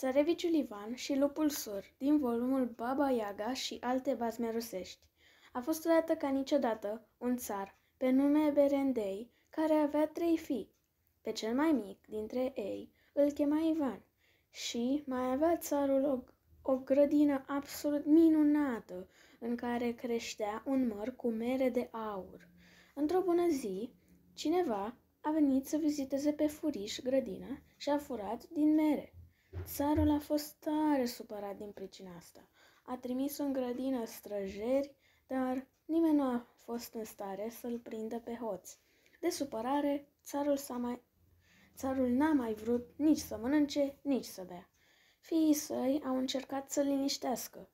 Țăreviciul Ivan și lupul sur din volumul Baba Yaga și alte bazme rusești. A fost odată ca niciodată un țar pe nume Berendei care avea trei fii. Pe cel mai mic dintre ei îl chema Ivan și mai avea țarul o, o grădină absolut minunată în care creștea un măr cu mere de aur. Într-o bună zi, cineva a venit să viziteze pe furiș grădina și a furat din mere. Țarul a fost tare supărat din pricina asta. A trimis în grădină străjeri, dar nimeni nu a fost în stare să-l prindă pe hoț. De supărare, țarul, s-a mai... țarul n-a mai vrut nici să mănânce, nici să bea. Fiii săi au încercat să-l liniștească.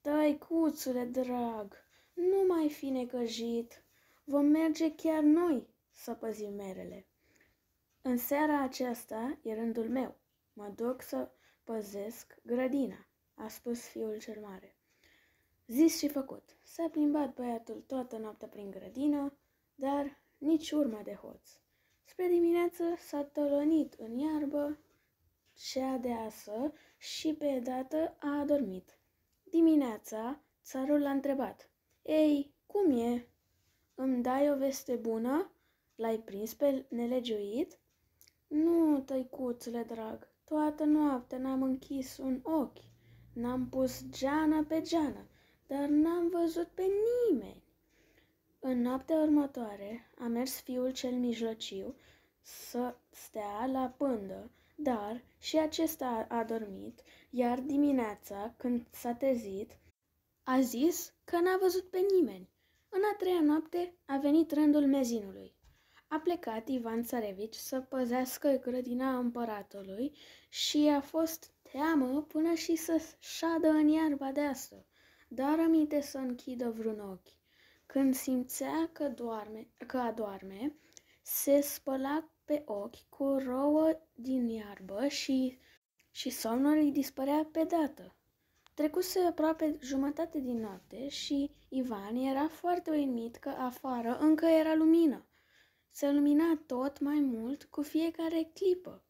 Tăicuțule drag, nu mai fi necăjit, vom merge chiar noi să păzim merele. În seara aceasta e rândul meu. Mă duc să păzesc grădina, a spus fiul cel mare. Zis și făcut. S-a plimbat băiatul toată noaptea prin grădină, dar nici urmă de hoț. Spre dimineață s-a tălănit în iarbă cea deasă și pe dată a adormit. Dimineața, țarul l-a întrebat. Ei, cum e? Îmi dai o veste bună? L-ai prins pe nelegiuit? Nu, tăicuțule drag, toată noaptea n-am închis un ochi, n-am pus geană pe geană, dar n-am văzut pe nimeni. În noaptea următoare a mers fiul cel mijlociu să stea la pândă, dar și acesta a dormit, iar dimineața, când s-a trezit, a zis că n-a văzut pe nimeni. În a treia noapte a venit rândul mezinului. A plecat Ivan Țarevici să păzească grădina împăratului și a fost teamă până și să șadă în iarba deasă, dar aminte să închidă vreun ochi. Când simțea că, doarme, că adorme, se spăla pe ochi cu o rouă din iarbă și, și somnul îi dispărea pe dată. Trecuse aproape jumătate din noapte și Ivan era foarte uimit că afară încă era lumină. Se lumina tot mai mult cu fiecare clipă.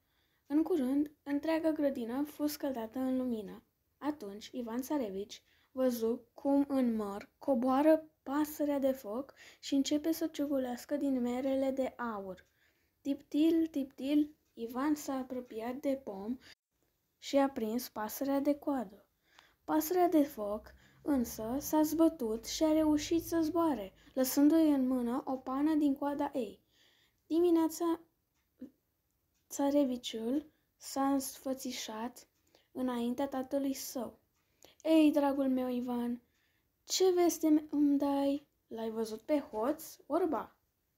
În curând, întreaga grădină fost scăldată în lumină. Atunci, Ivan Țarevici văzu cum în măr coboară pasărea de foc și începe să ciugulească din merele de aur. Tiptil, tiptil, Ivan s-a apropiat de pom și a prins pasărea de coadă. Pasărea de foc însă s-a zbătut și a reușit să zboare, lăsându-i în mână o pană din coada ei. Dimineața țareviciul s-a însfățișat înaintea tatălui său. Ei, dragul meu Ivan, ce veste îmi dai? L-ai văzut pe hoț, orba?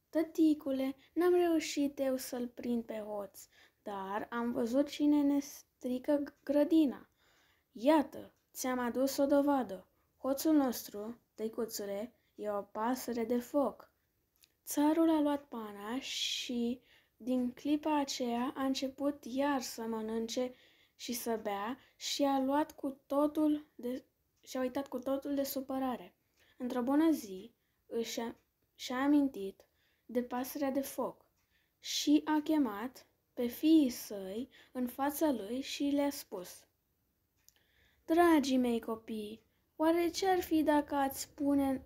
Tăticule, n-am reușit eu să-l prind pe hoț, dar am văzut cine ne strică grădina. Iată, ți-am adus o dovadă. Hoțul nostru, tăicuțule, e o pasăre de foc. Țarul a luat pana și din clipa aceea a început iar să mănânce și să bea și a luat cu totul de, și-a uitat cu totul de supărare. Într-o bună zi își a, și-a amintit de pasărea de foc și a chemat pe fiii săi în fața lui și le-a spus Dragii mei copii, oare ce-ar fi dacă ați pune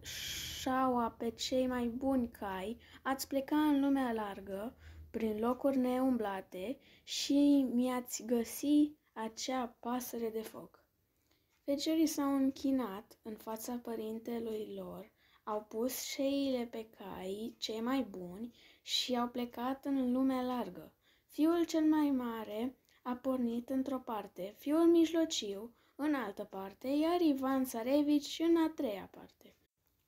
șaua pe cei mai buni cai, ați pleca în lumea largă, prin locuri neumblate și mi-ați găsi acea pasăre de foc. Fecerii s-au închinat în fața părintelui lor, au pus șeile pe cai cei mai buni și au plecat în lumea largă. Fiul cel mai mare a pornit într-o parte, fiul mijlociu în altă parte, iar Ivan Țarevici în a treia parte.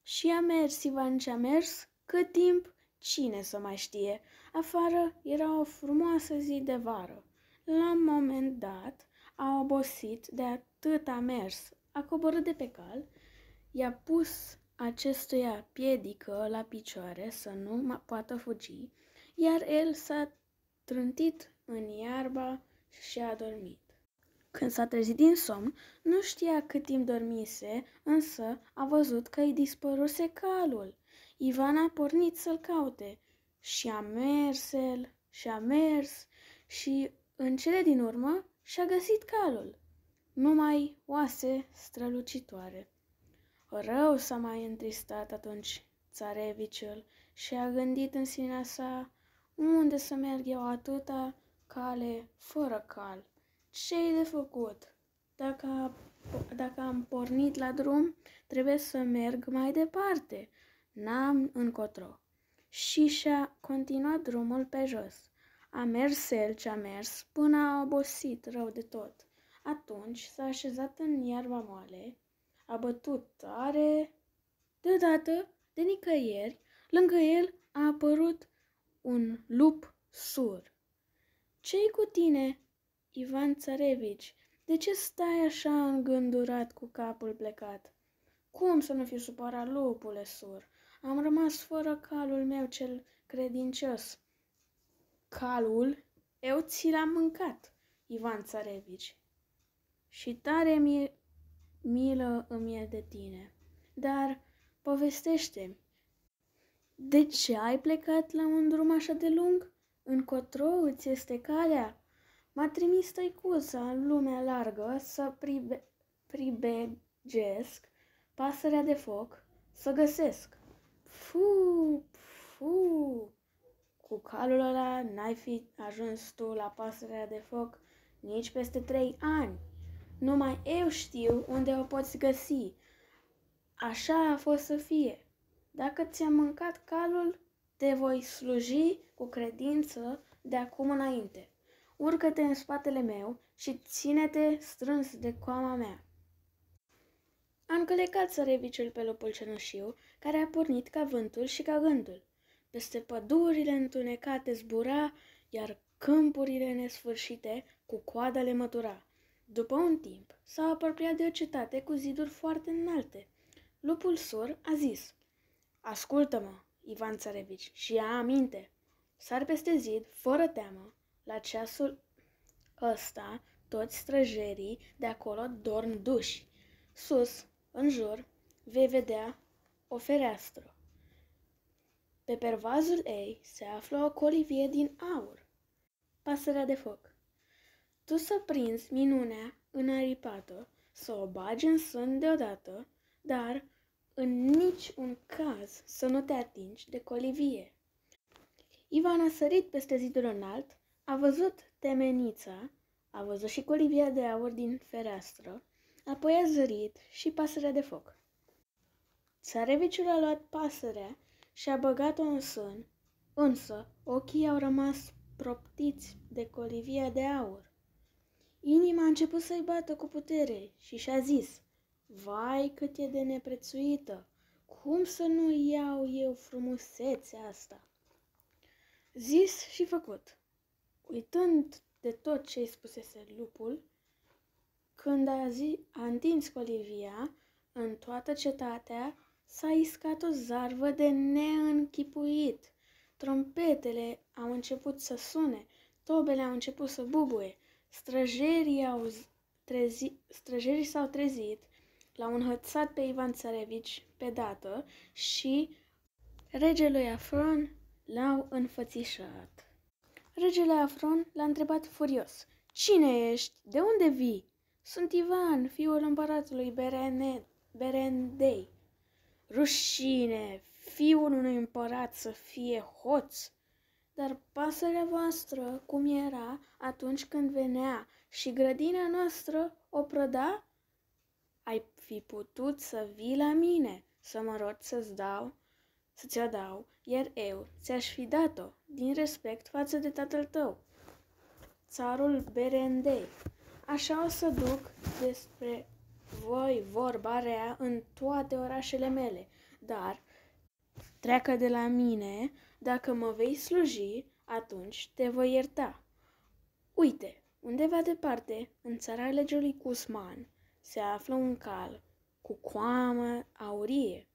Și a mers Ivan ce a mers, cât timp, cine să mai știe. Afară era o frumoasă zi de vară. La un moment dat, a obosit de atât a mers, a coborât de pe cal, i-a pus acestuia piedică la picioare să nu poată fugi, iar el s-a trântit în iarba și a dormit. Când s-a trezit din somn, nu știa cât timp dormise, însă a văzut că îi dispăruse calul. Ivan a pornit să-l caute și a mers el și a mers și în cele din urmă și-a găsit calul, numai oase strălucitoare. Rău s-a mai întristat atunci țareviciul și a gândit în sinea sa unde să merg eu atâta cale fără cal. Ce-i de făcut? Dacă, dacă am pornit la drum, trebuie să merg mai departe. N-am încotro. Și și-a continuat drumul pe jos. A mers el ce a mers până a obosit rău de tot. Atunci s-a așezat în iarba moale, a bătut tare. Deodată, de nicăieri, lângă el a apărut un lup sur. Ce-i cu tine, Ivan Țarevici? De ce stai așa îngândurat cu capul plecat? Cum să nu fiu supărat, lupule sur? Am rămas fără calul meu cel credincios. Calul? Eu ți l-am mâncat, Ivan Țarevici. Și tare mi milă îmi e de tine. Dar povestește-mi, de ce ai plecat la un drum așa de lung? Încotro îți este calea? M-a trimis tăicuța în lumea largă să pribe, pribegesc pasărea de foc, să găsesc. Fu, fu, cu calul ăla n-ai fi ajuns tu la pasărea de foc nici peste trei ani. Numai eu știu unde o poți găsi. Așa a fost să fie. Dacă ți-am mâncat calul, te voi sluji cu credință de acum înainte. Urcă-te în spatele meu și ține-te strâns de coama mea. A încălecat săreviciul pe lupul cenușiu, care a pornit ca vântul și ca gândul. Peste pădurile întunecate zbura, iar câmpurile nesfârșite cu coada le mătura. După un timp, s-a apropiat de o cetate cu ziduri foarte înalte. Lupul sur a zis, Ascultă-mă, Ivan Țarevici, și ia aminte. Sar peste zid, fără teamă, la ceasul ăsta, toți străjerii de acolo dorm duși. Sus, în jur, vei vedea o fereastră. Pe pervazul ei se află o colivie din aur. Pasărea de foc. Tu să prinzi minunea înaripată, să o bagi în sân deodată, dar în nici un caz să nu te atingi de colivie. Ivan a sărit peste zidul înalt, a văzut temenița, a văzut și colivia de aur din fereastră, apoi a zărit și pasărea de foc. Țareviciul a luat pasărea și a băgat-o în sân, însă ochii au rămas proptiți de colivia de aur. Inima a început să-i bată cu putere și și-a zis, Vai cât e de neprețuită! Cum să nu iau eu frumusețea asta? Zis și făcut. Uitând de tot ce-i spusese lupul, când a, zi, a întins colivia, în toată cetatea s-a iscat o zarvă de neînchipuit. Trompetele au început să sune, tobele au început să bubuie, străjerii, au trezi, străjerii s-au trezit L-au înhățat pe Ivan Țarevici pe dată și regelui Afron l-au înfățișat. Regele Afron l-a întrebat furios. Cine ești? De unde vii? Sunt Ivan, fiul împăratului Berene, Berendei. Rușine, fiul unui împărat să fie hoț. Dar pasărea voastră, cum era atunci când venea și grădina noastră o prăda? ai fi putut să vii la mine, să mă rog să-ți dau, să ți-o dau, iar eu ți-aș fi dat-o, din respect față de tatăl tău, țarul Berendei. Așa o să duc despre voi vorba rea în toate orașele mele, dar treacă de la mine, dacă mă vei sluji, atunci te voi ierta. Uite, undeva departe, în țara legiului Cusman, se află un cal cu coamă aurie.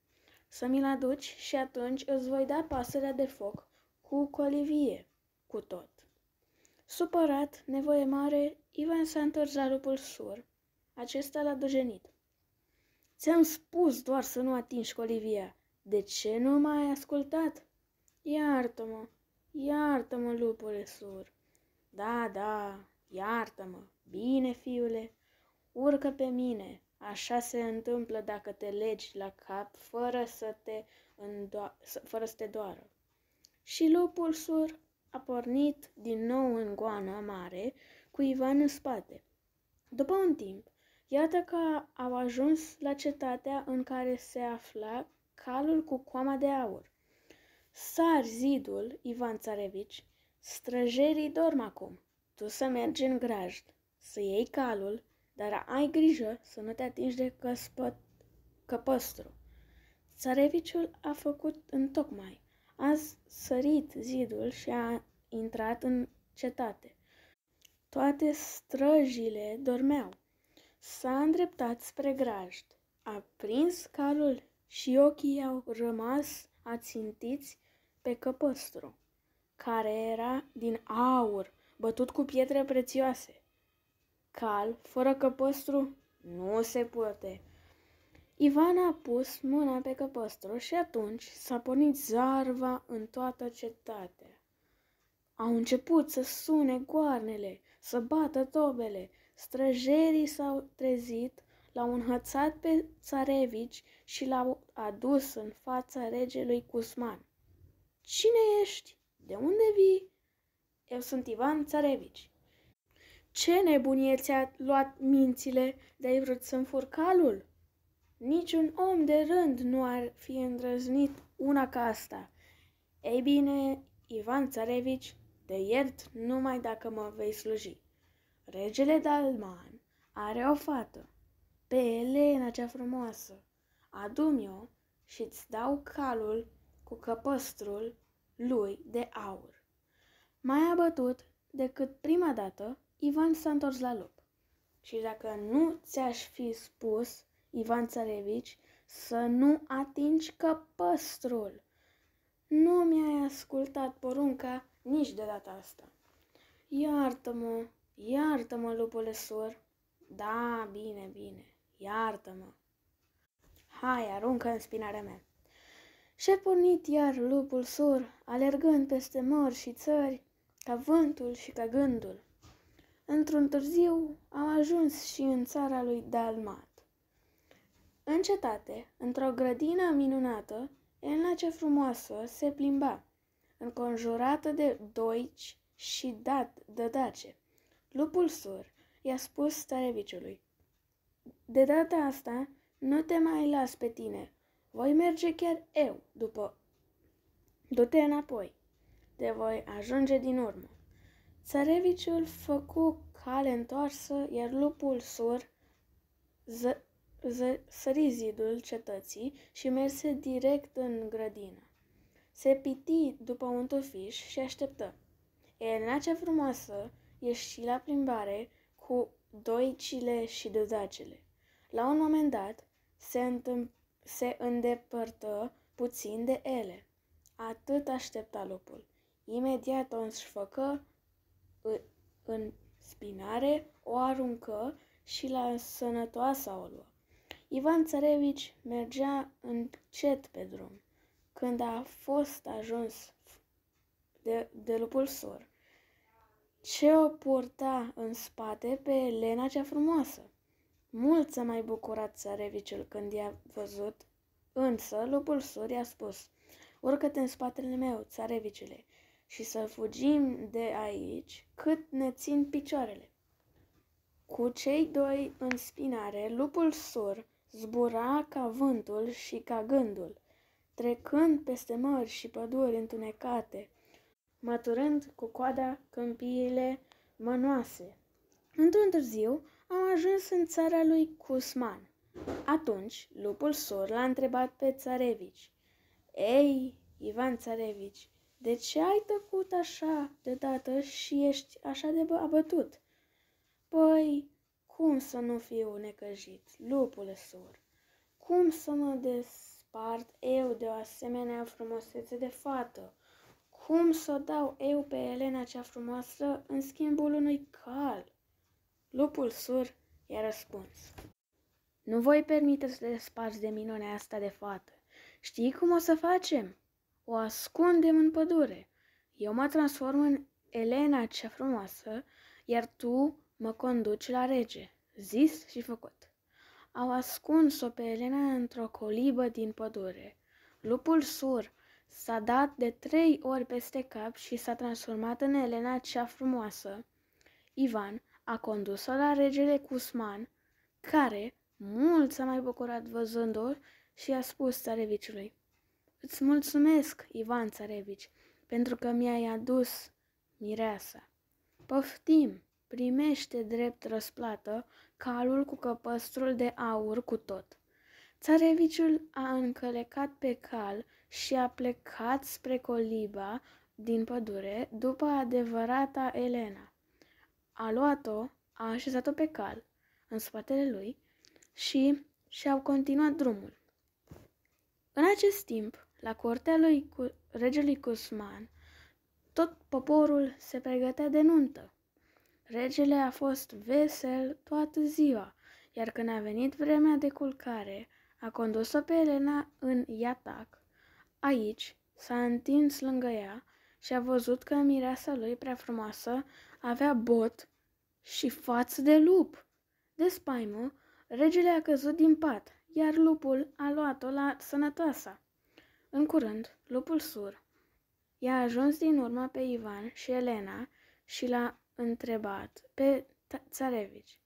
Să mi-l aduci și atunci îți voi da pasărea de foc cu colivie, cu tot. Supărat, nevoie mare, Ivan s-a întors la lupul sur. Acesta l-a dujenit. Ți-am spus doar să nu atingi colivia. De ce nu m-ai ascultat? Iartă-mă, iartă-mă, lupule sur. Da, da, Iartă-mă, bine, fiule, urcă pe mine, așa se întâmplă dacă te legi la cap fără să te, îndo- fără să te doară. Și lupul sur a pornit din nou în goană mare cu Ivan în spate. După un timp, iată că au ajuns la cetatea în care se afla calul cu coama de aur. Sar zidul, Ivan Țarevici, străjerii dorm acum. Tu să mergi în grajd, să iei calul, dar ai grijă să nu te atingi de căspăt, căpăstru. Țareviciul a făcut întocmai. A sărit zidul și a intrat în cetate. Toate străjile dormeau. S-a îndreptat spre grajd. A prins calul și ochii au rămas ațintiți pe căpăstru, care era din aur, bătut cu pietre prețioase. Cal, fără căpăstru, nu se poate. Ivan a pus mâna pe căpăstru și atunci s-a pornit zarva în toată cetatea. Au început să sune goarnele, să bată tobele. Străjerii s-au trezit, l-au înhățat pe țarevici și l-au adus în fața regelui Cusman. Cine ești? De unde vii? Eu sunt Ivan Țarevici. Ce nebunie ți-a luat mințile de-ai vrut să-mi fur calul? Niciun om de rând nu ar fi îndrăznit una ca asta. Ei bine, Ivan Țarevici, te iert numai dacă mă vei sluji. Regele Dalman are o fată, pe Elena cea frumoasă. Adu-mi-o și-ți dau calul cu căpăstrul lui de aur. Mai abătut decât prima dată, Ivan s-a întors la lup. Și dacă nu ți-aș fi spus, Ivan Țarevici, să nu atingi căpăstrul, nu mi-ai ascultat porunca nici de data asta. Iartă-mă, iartă-mă, lupule sor. Da, bine, bine, iartă-mă. Hai, aruncă în spinarea mea. Și-a pornit iar lupul sur, alergând peste mări și țări, ca vântul și ca gândul. Într-un târziu am ajuns și în țara lui Dalmat. În cetate, într-o grădină minunată, Elna cea frumoasă se plimba, înconjurată de doici și dat, dădace. Lupul sur i-a spus stareviciului, De data asta nu te mai las pe tine, voi merge chiar eu după. Du-te înapoi, te voi ajunge din urmă. Țareviciul făcu cale întoarsă, iar lupul sur ză, ză, sări zidul cetății și merse direct în grădină. Se piti după un tufiș și așteptă. Elena cea frumoasă ieși la plimbare cu doicile și dăzacele. La un moment dat se, întâmpl- se îndepărtă puțin de ele. Atât aștepta lupul. Imediat o înșfăcă în spinare, o aruncă și la sănătoasa o luă. Ivan Țărevici mergea încet pe drum. Când a fost ajuns de, de lupul sor, ce o purta în spate pe Elena cea frumoasă. Mult s-a mai bucurat țareviciul când i-a văzut, însă lupul sor i-a spus, urcă-te în spatele meu, țarevicule, și să fugim de aici cât ne țin picioarele. Cu cei doi în spinare, lupul sur zbura ca vântul și ca gândul, trecând peste mări și păduri întunecate, măturând cu coada câmpiile mănoase. Într-un târziu am ajuns în țara lui Cusman. Atunci, lupul sur l-a întrebat pe Țarevici. Ei, Ivan Țarevici, de ce ai tăcut așa deodată și ești așa de abătut? Păi, cum să nu fiu necăjit, lupule sur? Cum să mă despart eu de o asemenea frumusețe de fată? Cum să o dau eu pe Elena cea frumoasă în schimbul unui cal? Lupul sur i-a răspuns. Nu voi permite să te desparți de minunea asta de fată. Știi cum o să facem? O ascundem în pădure. Eu mă transform în Elena cea frumoasă, iar tu mă conduci la rege. Zis și făcut. Au ascuns-o pe Elena într-o colibă din pădure. Lupul sur s-a dat de trei ori peste cap și s-a transformat în Elena cea frumoasă. Ivan a condus-o la regele Cusman, care mult s-a mai bucurat văzând-o și a spus țareviciului. Îți mulțumesc, Ivan Țarevici, pentru că mi-ai adus mireasa. Poftim, primește drept răsplată calul cu căpăstrul de aur cu tot. Țareviciul a încălecat pe cal și a plecat spre coliba din pădure după adevărata Elena. A luat-o, a așezat-o pe cal, în spatele lui, și și-au continuat drumul. În acest timp, la cortea lui cu, regelui Cusman, tot poporul se pregătea de nuntă. Regele a fost vesel toată ziua, iar când a venit vremea de culcare, a condus-o pe Elena în iatac. Aici s-a întins lângă ea și a văzut că mireasa lui prea frumoasă avea bot și față de lup. De spaimă, regele a căzut din pat, iar lupul a luat-o la sănătoasa. În curând, lupul sur i-a ajuns din urmă pe Ivan și Elena și l-a întrebat pe Țarevici.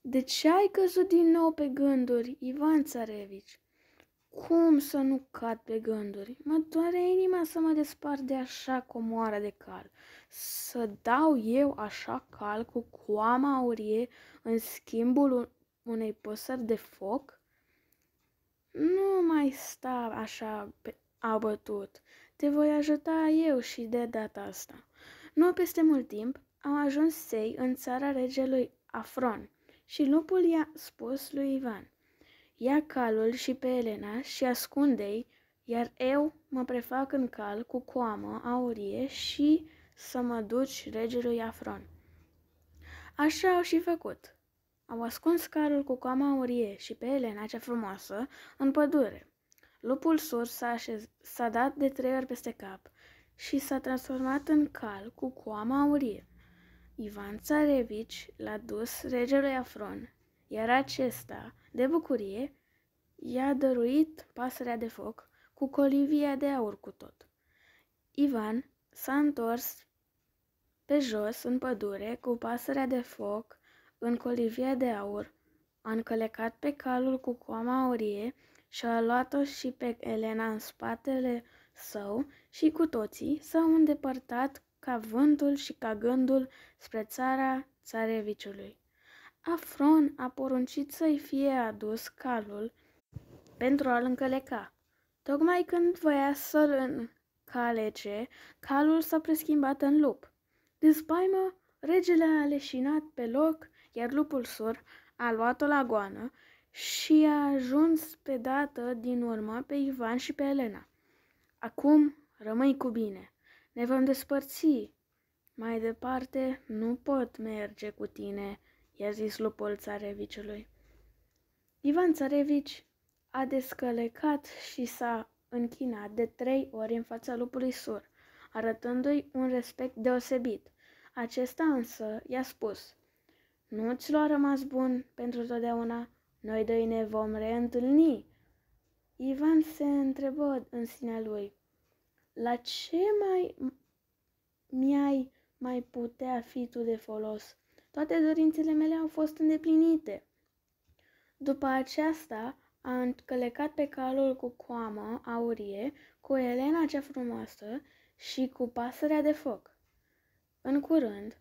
De ce ai căzut din nou pe gânduri, Ivan Țarevici? Cum să nu cad pe gânduri? Mă doare inima să mă despart de așa comoară de cal. Să dau eu așa cal cu coama aurie în schimbul unei păsări de foc? Nu mai sta așa abătut. Te voi ajuta eu și de data asta. Nu peste mult timp au ajuns sei în țara regelui Afron și lupul i-a spus lui Ivan, ia calul și pe Elena și ascunde-i, iar eu mă prefac în cal cu coamă aurie și să mă duci regelui Afron. Așa au și făcut. Au ascuns calul cu coama aurie și pe Elena cea frumoasă în pădure. Lupul sur s-a, așez, s-a dat de trei ori peste cap și s-a transformat în cal cu coama aurie. Ivan Țarevici l-a dus regelui Afron, iar acesta, de bucurie, i-a dăruit pasărea de foc cu colivia de aur cu tot. Ivan s-a întors pe jos în pădure cu pasărea de foc în colivia de aur, a încălecat pe calul cu coama aurie și a luat-o și pe Elena în spatele său și cu toții s-au îndepărtat ca vântul și ca gândul spre țara țareviciului. Afron a poruncit să-i fie adus calul pentru a-l încăleca. Tocmai când voia să-l încalece, calul s-a preschimbat în lup. De spaimă, regele a leșinat pe loc, iar lupul sur a luat-o la goană și a ajuns pe dată din urmă pe Ivan și pe Elena. Acum rămâi cu bine. Ne vom despărți. Mai departe nu pot merge cu tine, i-a zis lupul țareviciului. Ivan Țarevici a descălecat și s-a închinat de trei ori în fața lupului sur, arătându-i un respect deosebit. Acesta însă i-a spus, Nu ți l-a rămas bun pentru totdeauna? Noi doi ne vom reîntâlni. Ivan se întrebă în sinea lui, La ce mai mi-ai mai putea fi tu de folos? Toate dorințele mele au fost îndeplinite. După aceasta, a încălecat pe calul cu coamă aurie, cu Elena cea frumoasă și cu pasărea de foc. În curând,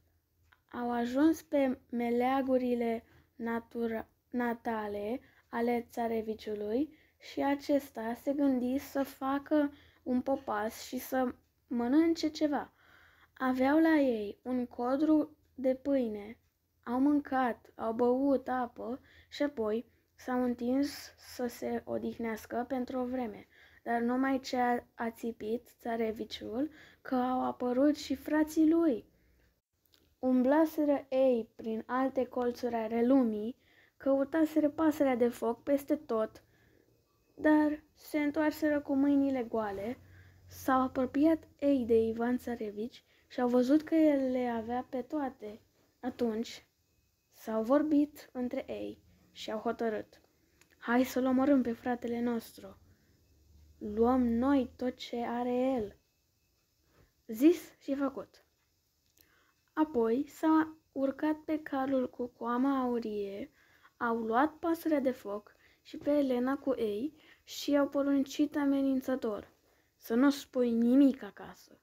au ajuns pe meleagurile natura- natale ale țareviciului și acesta se gândi să facă un popas și să mănânce ceva. Aveau la ei un codru de pâine. Au mâncat, au băut apă și apoi s-au întins să se odihnească pentru o vreme. Dar numai ce a, a țipit țareviciul că au apărut și frații lui. Umblaseră ei prin alte colțuri ale lumii, căutaseră pasărea de foc peste tot, dar se întoarseră cu mâinile goale, s-au apropiat ei de Ivan Țarevici și au văzut că el le avea pe toate Atunci s-au vorbit între ei și au hotărât. Hai să-l omorâm pe fratele nostru. Luăm noi tot ce are el. Zis și făcut. Apoi s-a urcat pe calul cu coama aurie, au luat pasărea de foc și pe Elena cu ei și i-au poruncit amenințător să nu spui nimic acasă.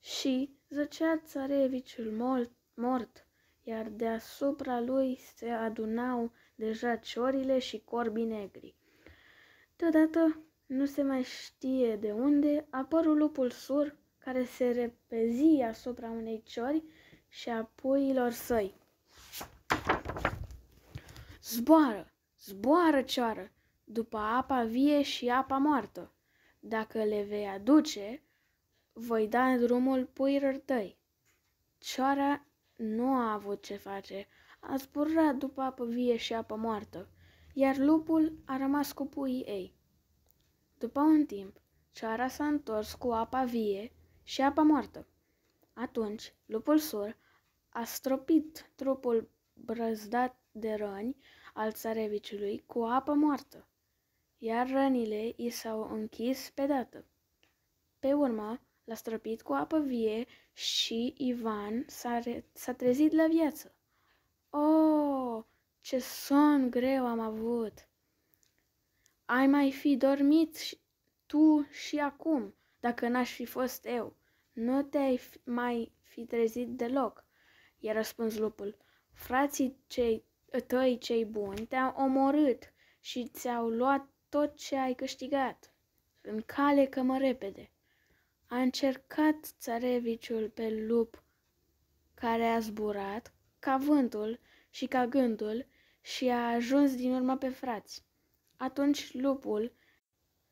Și zăcea țareviciul mort, mort, iar deasupra lui se adunau deja ciorile și corbii negri. Deodată, nu se mai știe de unde, apărul lupul sur care se repezi asupra unei ciori și a puiilor săi. Zboară, zboară cioară, după apa vie și apa moartă. Dacă le vei aduce, voi da drumul puiilor tăi. Cioara nu a avut ce face, a zburat după apă vie și apă moartă, iar lupul a rămas cu puii ei. După un timp, cioara s-a întors cu apa vie și apa moartă. Atunci, lupul sur a stropit trupul brăzdat de răni al țareviciului cu apă moartă, iar rănile i s-au închis pe dată. Pe urmă, l-a stropit cu apă vie și Ivan s-a, re- s-a trezit la viață. Oh, ce somn greu am avut! Ai mai fi dormit și tu și acum, dacă n-aș fi fost eu. Nu te-ai mai fi trezit deloc, i-a răspuns lupul. Frații cei tăi cei buni te-au omorât și ți-au luat tot ce ai câștigat. În cale mă repede. A încercat țareviciul pe lup care a zburat ca vântul și ca gândul și a ajuns din urmă pe frați. Atunci lupul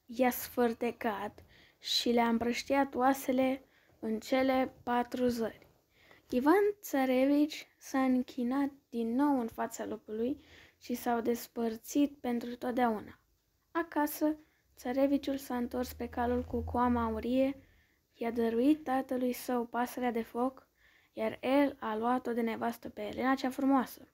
i-a sfârtecat și le-a împrăștiat oasele în cele patru zări. Ivan Țarevici s-a închinat din nou în fața lupului și s-au despărțit pentru totdeauna. Acasă, Țareviciul s-a întors pe calul cu coama aurie, i-a dăruit tatălui său pasărea de foc, iar el a luat-o de nevastă pe Elena cea frumoasă.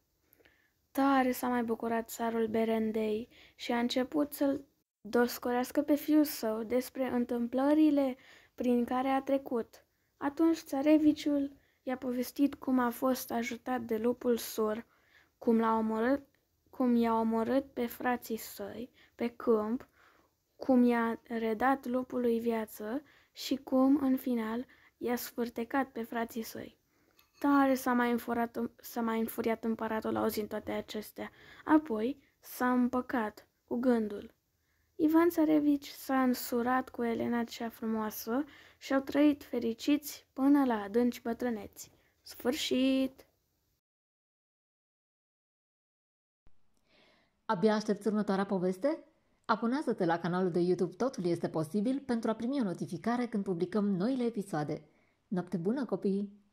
Tare s-a mai bucurat țarul Berendei și a început să-l doscorească pe fiul său despre întâmplările prin care a trecut. Atunci țareviciul i-a povestit cum a fost ajutat de lupul sur, cum l-a omorât, cum i-a omorât pe frații săi pe câmp, cum i-a redat lupului viață și cum, în final, i-a sfârtecat pe frații săi. Tare s-a mai, înfurat, s-a mai înfuriat împăratul auzind toate acestea. Apoi s-a împăcat cu gândul. Ivan Țarevici s-a însurat cu Elena cea frumoasă și au trăit fericiți până la adânci bătrâneți. Sfârșit! Abia aștepți următoarea poveste? Abonează-te la canalul de YouTube Totul este posibil pentru a primi o notificare când publicăm noile episoade. Noapte bună, copii!